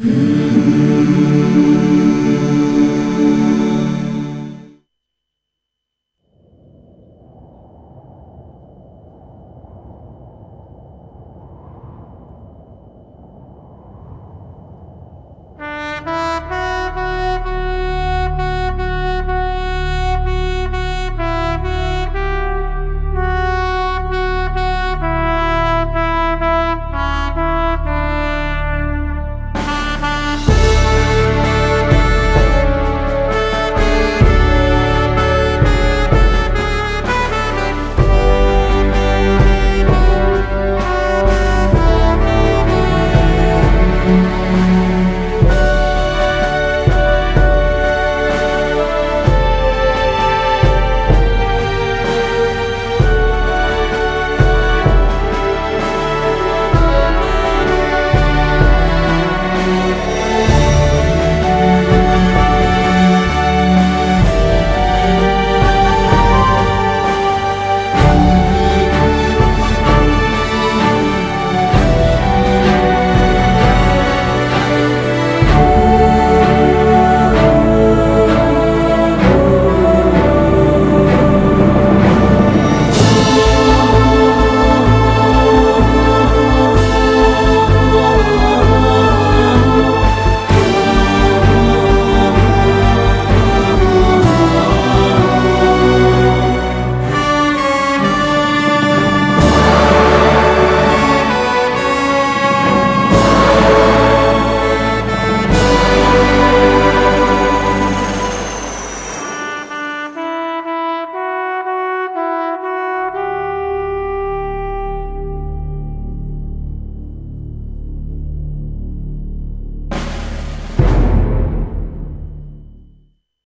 Mm-hmm.